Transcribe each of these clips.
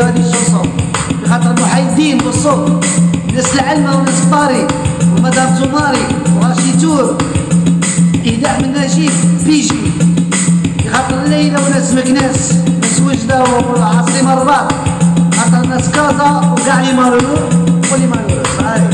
هذه الشوصون بخاطر محايدين بالصوت. ناس العلمة وناس كباري ومدام زماري وراشي تور إهداء من نجيب بيجي. بخاطر الليلة وناس مكناس. ناس وجدة والعاصمة الرباط خاطر ناس كازا وكاع لي مارور ولي مارور صحيح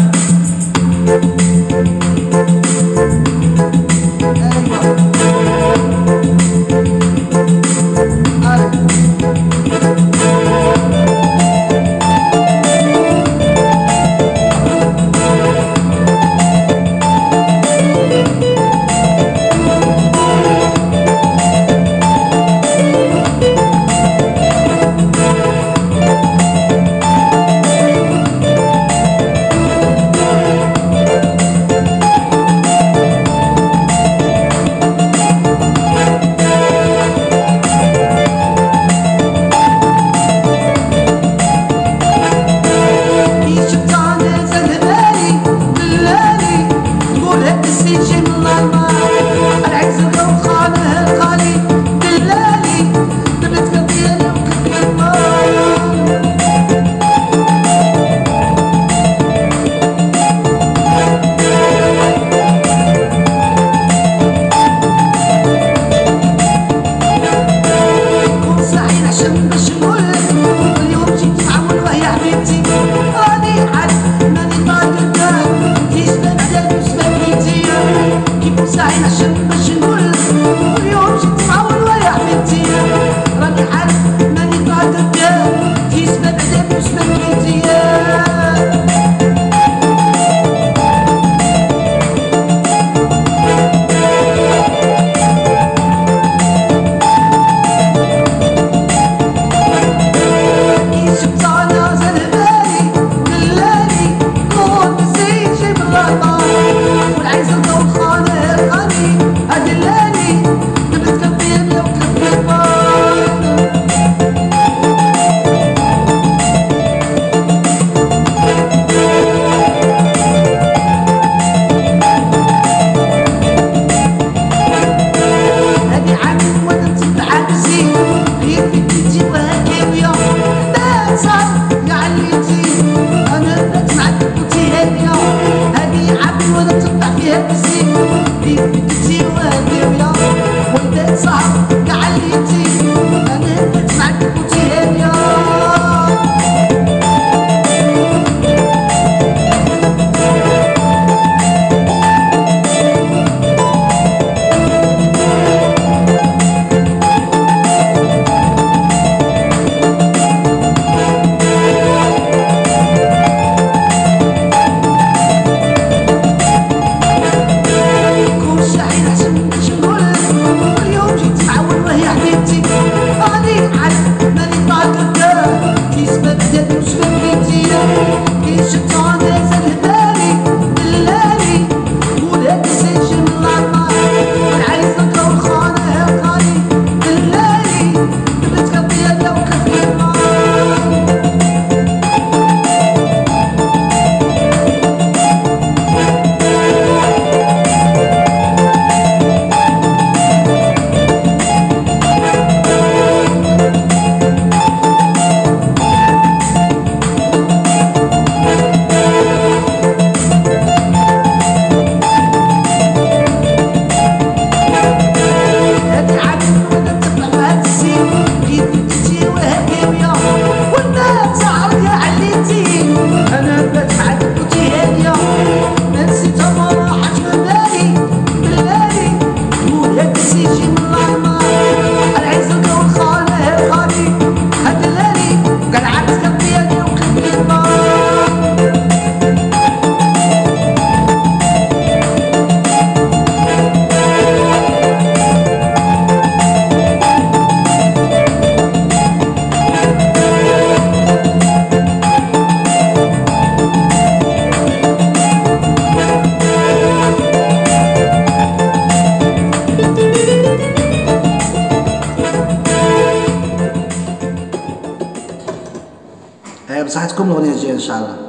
把这么多年经验删了。